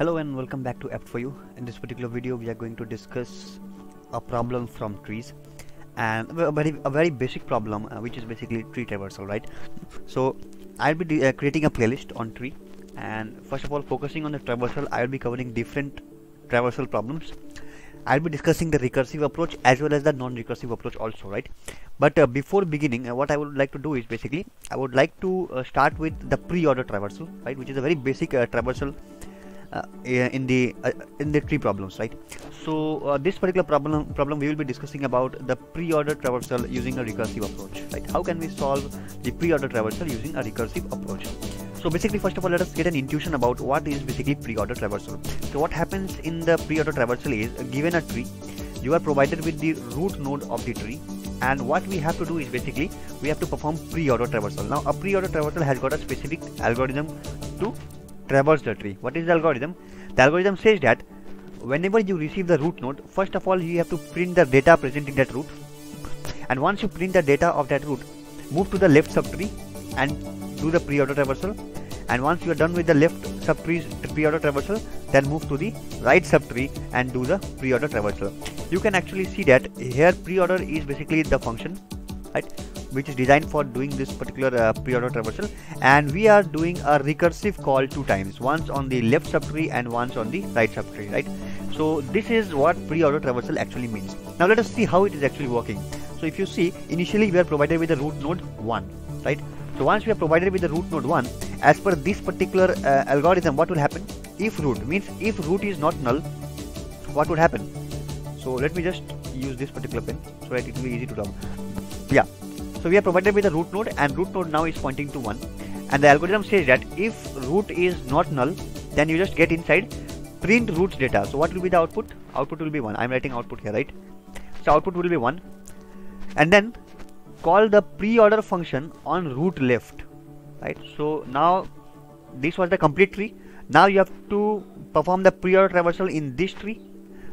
Hello and welcome back to apt4u. In this particular video we are going to discuss a problem from trees and a very, a very basic problem uh, which is basically tree traversal right. So I'll be uh, creating a playlist on tree and first of all focusing on the traversal I will be covering different traversal problems. I'll be discussing the recursive approach as well as the non-recursive approach also right. But uh, before beginning uh, what I would like to do is basically I would like to uh, start with the pre-order traversal right which is a very basic uh, traversal in the uh, in the tree problems right? So uh, this particular problem problem we will be discussing about the pre-order traversal using a recursive approach right? How can we solve the pre-order traversal using a recursive approach? So basically first of all let us get an intuition about what is basically pre-order traversal. So what happens in the pre-order traversal is given a tree you are provided with the root node of the tree and what we have to do is basically we have to perform pre-order traversal. Now a pre-order traversal has got a specific algorithm to traverse the tree. What is the algorithm? The algorithm says that whenever you receive the root node, first of all you have to print the data present in that root and once you print the data of that root, move to the left subtree and do the pre-order traversal and once you are done with the left subtree pre-order traversal then move to the right subtree and do the pre-order traversal. You can actually see that here pre-order is basically the function right which is designed for doing this particular uh, pre-order traversal. And we are doing a recursive call two times once on the left subtree and once on the right subtree right? So this is what pre-order traversal actually means. Now let us see how it is actually working. So if you see initially we are provided with the root node 1 right? So once we are provided with the root node 1 as per this particular uh, algorithm what will happen? If root means if root is not null what would happen? So let me just use this particular pen so that it will be easy to draw yeah so we are provided with a root node and root node now is pointing to 1 and the algorithm says that if root is not null then you just get inside print roots data. So what will be the output? Output will be 1 I'm writing output here right? So output will be 1 and then call the pre-order function on root left right? So now this was the complete tree. Now you have to perform the pre-order traversal in this tree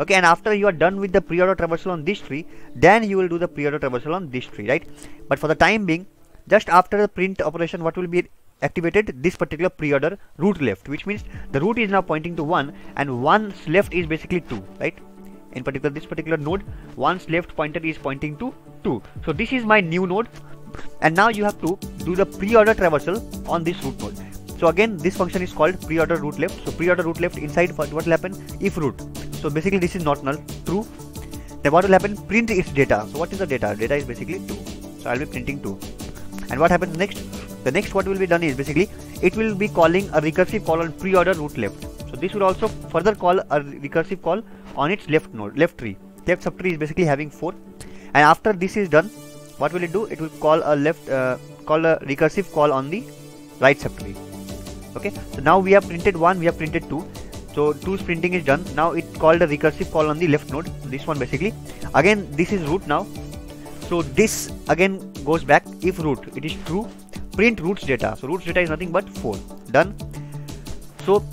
okay and after you are done with the pre-order traversal on this tree then you will do the pre-order traversal on this tree right? But for the time being just after the print operation what will be activated? This particular pre-order root left which means the root is now pointing to 1 and 1's left is basically 2 right? In particular this particular node 1's left pointer is pointing to 2 so this is my new node and now you have to do the pre-order traversal on this root node. So again this function is called pre-order root left. So pre-order root left inside what will happen? If root so basically this is not null. True. Then what will happen? Print its data. So what is the data? Data is basically 2 so I'll be printing 2 and what happens next? The next what will be done is basically it will be calling a recursive call on pre-order root left. So this will also further call a recursive call on its left node left tree. Left subtree is basically having 4 and after this is done what will it do? It will call a left uh, call a recursive call on the right subtree. Okay? So now we have printed 1 we have printed 2 so two sprinting is done. Now it called a recursive call on the left node. This one basically. Again this is root now. So this again goes back. If root it is true. Print roots data. So roots data is nothing but 4 done. So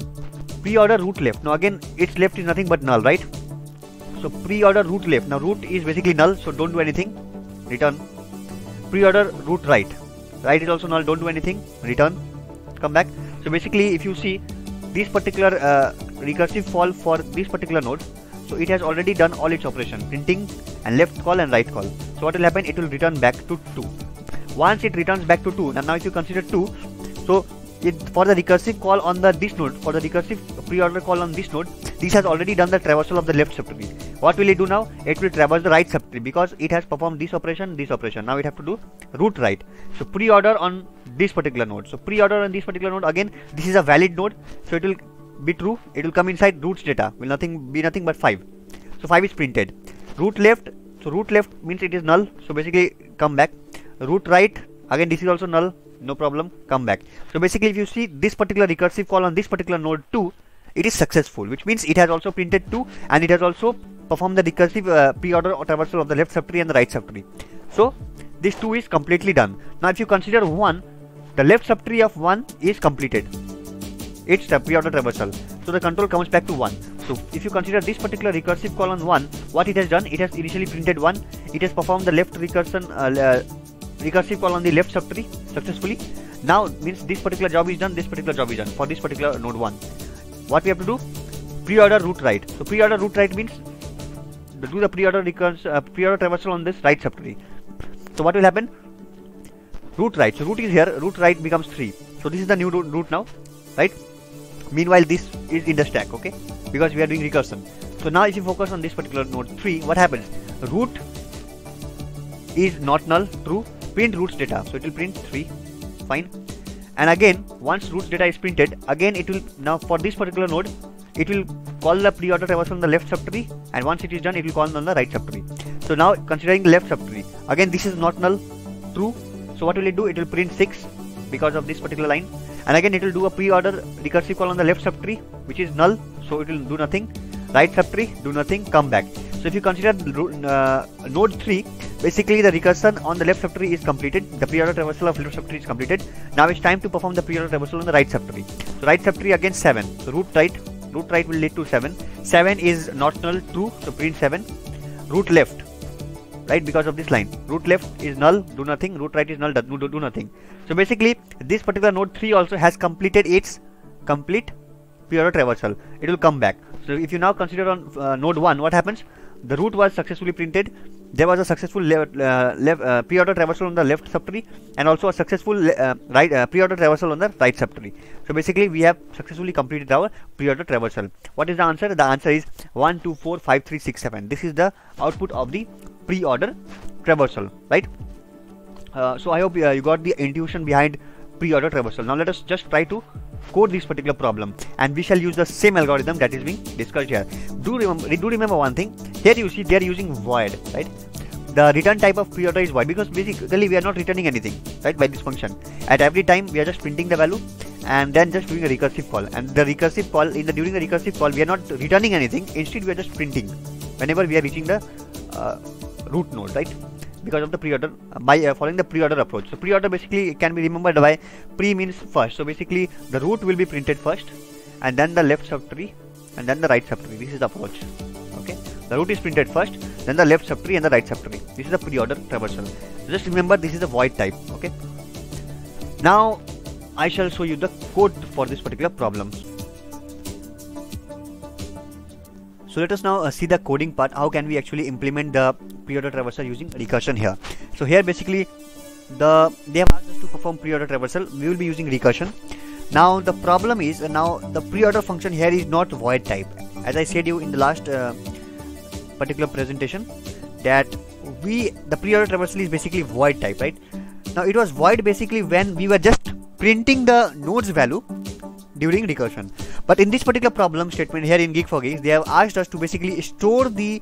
pre-order root left. Now again its left is nothing but null right? So pre-order root left. Now root is basically null so don't do anything. Return. Pre-order root right. Right is also null. Don't do anything. Return. Come back. So basically if you see this particular uh, recursive call for this particular node. So it has already done all its operation printing and left call and right call. So what will happen? It will return back to 2 once it returns back to 2 and now if you consider 2 so it, for the recursive call on the this node for the recursive pre-order call on this node this has already done the traversal of the left subtree. What will it do now? It will traverse the right subtree because it has performed this operation this operation. Now it have to do root right. So pre-order on this particular node. So pre-order on this particular node again this is a valid node. So it will be true it will come inside roots data will nothing be nothing but 5 so 5 is printed. Root left so root left means it is null. So basically come back. Root right again this is also null. No problem come back. So basically if you see this particular recursive call on this particular node 2 it is successful which means it has also printed 2 and it has also performed the recursive uh, pre-order or traversal of the left subtree and the right subtree. So this 2 is completely done. Now if you consider 1 the left subtree of 1 is completed it's the pre-order traversal so the control comes back to 1 so if you consider this particular recursive call on 1 what it has done it has initially printed 1 it has performed the left recursion uh, uh, recursive call on the left subtree successfully. Now means this particular job is done this particular job is done for this particular node 1 what we have to do? Pre-order root right. So pre-order root right means do the pre-order recurrence uh, pre-order traversal on this right subtree so what will happen? Root right. So root is here. Root right becomes 3 so this is the new root now right meanwhile this is in the stack okay? Because we are doing recursion. So now if you focus on this particular node 3 what happens? Root is not null true. Print roots data. So it will print 3 fine. And again once roots data is printed again it will now for this particular node it will call the pre-order traversal on the left subtree. And once it is done it will call on the right subtree. So now considering the left subtree. Again this is not null true. So what will it do? It will print 6 because of this particular line. And again it will do a pre-order recursive call on the left subtree which is null so it will do nothing. Right subtree do nothing come back. So if you consider uh, node 3 basically the recursion on the left subtree is completed. The pre-order traversal of left subtree is completed. Now it's time to perform the pre-order traversal on the right subtree so right subtree again 7 so root right root right will lead to 7 7 is not null true so print 7 root left right because of this line. Root left is null do nothing. Root right is null do, do, do nothing. So basically this particular node 3 also has completed its complete pre-order traversal. It will come back. So if you now consider on uh, node 1 what happens? The root was successfully printed. There was a successful left, uh, uh, pre-order traversal on the left subtree and also a successful uh, right uh, pre-order traversal on the right subtree. So basically we have successfully completed our pre-order traversal. What is the answer? The answer is 1 2 4 5 3 6 7 this is the output of the pre-order traversal right? Uh, so i hope uh, you got the intuition behind pre-order traversal. Now let us just try to code this particular problem and we shall use the same algorithm that is being discussed here. Do remember do remember one thing. Here you see they are using void right? The return type of pre-order is void because basically we are not returning anything right by this function. At every time we are just printing the value and then just doing a recursive call. And the recursive call in the during the recursive call we are not returning anything. Instead we are just printing. Whenever we are reaching the uh, root node right? Because of the pre-order uh, by uh, following the pre-order approach. So pre-order basically it can be remembered by pre means first. So basically the root will be printed first and then the left subtree and then the right subtree. This is the approach okay? The root is printed first then the left subtree and the right subtree. This is the pre-order traversal. So just remember this is the void type okay? Now I shall show you the code for this particular problem so let us now uh, see the coding part. How can we actually implement the pre-order traversal using recursion here? So here basically the they have asked us to perform pre-order traversal. We will be using recursion. Now the problem is uh, now the pre-order function here is not void type. As I said you in the last uh, particular presentation that we the pre-order traversal is basically void type right? Now it was void basically when we were just printing the nodes value during recursion but in this particular problem statement here in Geek4Geeks they have asked us to basically store the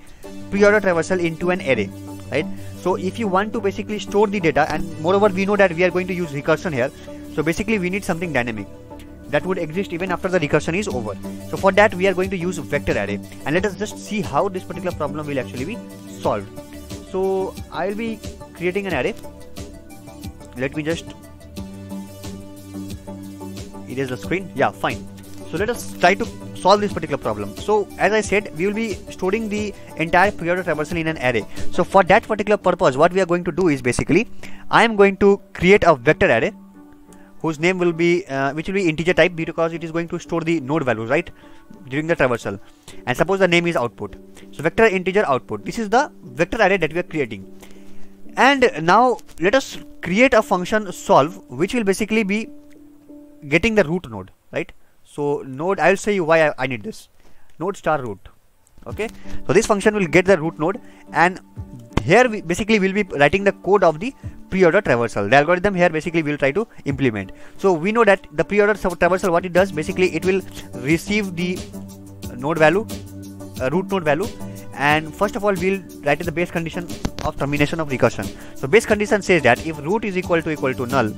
pre-order traversal into an array right? So if you want to basically store the data and moreover we know that we are going to use recursion here so basically we need something dynamic that would exist even after the recursion is over. So for that we are going to use vector array. And let us just see how this particular problem will actually be solved. So I will be creating an array. Let me just erase the screen. Yeah fine so let us try to solve this particular problem. So as i said we will be storing the entire pre-order traversal in an array. So for that particular purpose what we are going to do is basically i am going to create a vector array whose name will be uh, which will be integer type because it is going to store the node values right during the traversal. And suppose the name is output. So vector integer output. This is the vector array that we are creating. And now let us create a function solve which will basically be getting the root node right so node I'll show you why I, I need this. Node star root. Okay? So this function will get the root node. And here we basically will be writing the code of the pre-order traversal. The algorithm here basically we will try to implement. So we know that the pre-order traversal what it does basically it will receive the node value uh, root node value. And first of all we'll write the base condition of termination of recursion. So base condition says that if root is equal to equal to null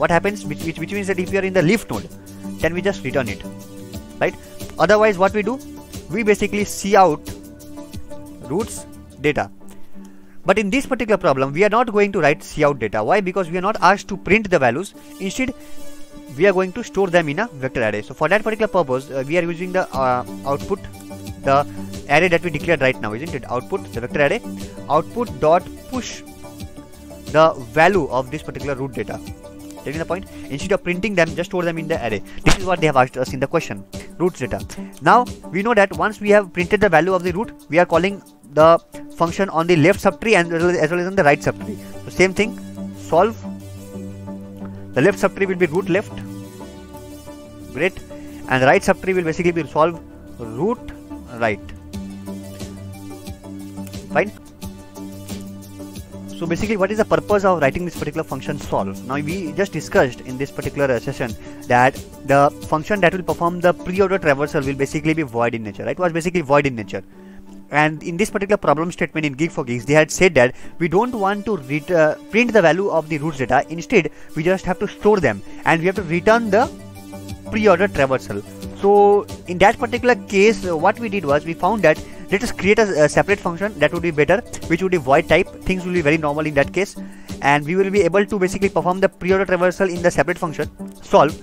what happens? Which, which, means that if we are in the leaf node then we just return it. Right? Otherwise what we do? We basically cout roots data. But in this particular problem we are not going to write cout data. Why? Because we are not asked to print the values. Instead we are going to store them in a vector array. So for that particular purpose uh, we are using the uh, output the array that we declared right now isn't it? Output the vector array. Output dot push the value of this particular root data Getting the point? Instead of printing them, just store them in the array. This is what they have asked us in the question. Roots data. Now we know that once we have printed the value of the root, we are calling the function on the left subtree and as well as, on the right subtree. So same thing. Solve. The left subtree will be root left. Great. And the right subtree will basically be solve root right. So basically what is the purpose of writing this particular function solve now we just discussed in this particular session that the function that will perform the pre-order traversal will basically be void in nature right it was basically void in nature and in this particular problem statement in Geek for Geeks, they had said that we don't want to uh, print the value of the roots data. Instead, we just have to store them and we have to return the pre-order traversal. So in that particular case, what we did was we found that let us create a, a, separate function that would be better which would be void type. Things will be very normal in that case. And we will be able to basically perform the pre-order traversal in the separate function solve.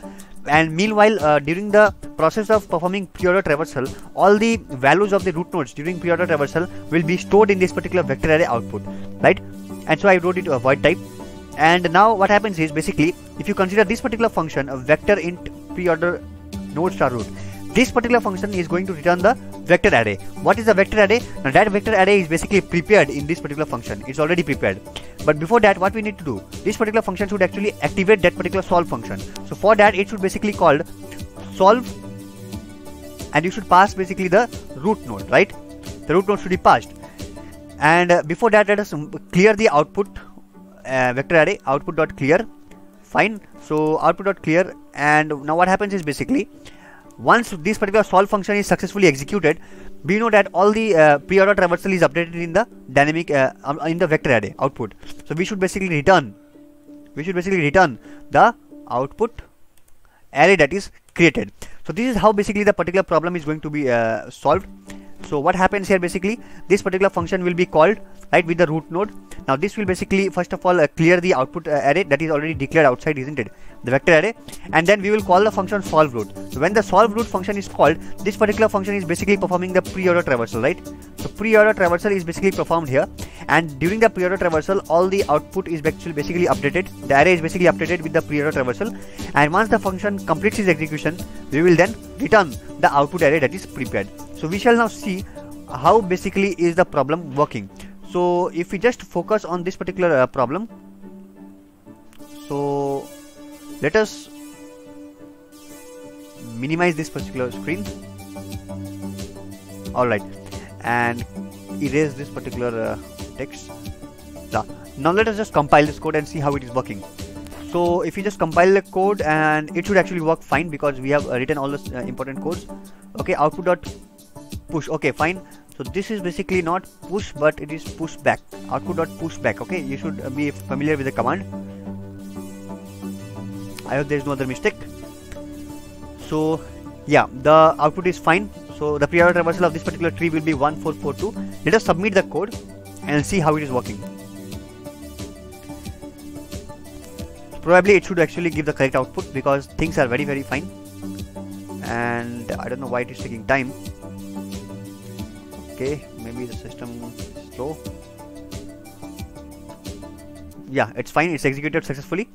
And meanwhile uh, during the process of performing pre-order traversal all the values of the root nodes during pre-order traversal will be stored in this particular vector array output right? And so I wrote it a void type. And now what happens is basically if you consider this particular function a vector int pre-order node star root this particular function is going to return the vector array. What is the vector array? Now that vector array is basically prepared in this particular function. It's already prepared. But before that, what we need to do? This particular function should actually activate that particular solve function. So for that, it should basically called solve and you should pass basically the root node, right? The root node should be passed. And uh, before that, let us clear the output uh, vector array output dot clear. Fine. So output dot clear, and now what happens is basically once this particular solve function is successfully executed we know that all the uh, pre-order traversal is updated in the dynamic uh, um, in the vector array output. So we should basically return we should basically return the output array that is created. So this is how basically the particular problem is going to be uh, solved so what happens here basically this particular function will be called right with the root node. Now this will basically first of all uh, clear the output uh, array that is already declared outside isn't it? The vector array. And then we will call the function solve root. So when the solve root function is called this particular function is basically performing the pre-order traversal right? So pre-order traversal is basically performed here. And during the pre-order traversal all the output is actually basically updated. The array is basically updated with the pre-order traversal. And once the function completes its execution we will then return the output array that is prepared so we shall now see how basically is the problem working. So if we just focus on this particular uh, problem so let us minimize this particular screen. Alright and erase this particular uh, text. Now let us just compile this code and see how it is working. So if you just compile the code and it should actually work fine because we have uh, written all the uh, important codes. Okay output dot push. Okay fine. So this is basically not push but it is push back. Output dot push back. Okay you should uh, be familiar with the command. I hope there is no other mistake. So yeah the output is fine. So the pre-order traversal of this particular tree will be 1442 let us submit the code and see how it is working. Probably it should actually give the correct output because things are very very fine. And I don't know why it is taking time okay maybe the system is slow. Yeah it's fine it's executed successfully.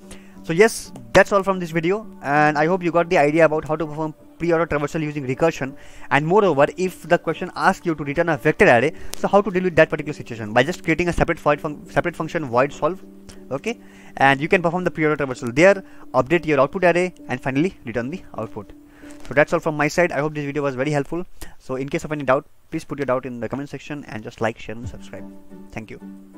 So yes that's all from this video and I hope you got the idea about how to perform pre-order traversal using recursion. And moreover if the question asks you to return a vector array so how to deal with that particular situation? By just creating a separate void fun separate function void solve okay? And you can perform the pre-order traversal there update your output array and finally return the output so that's all from my side. I hope this video was very helpful. So in case of any doubt please put your doubt in the comment section and just like share and subscribe. Thank you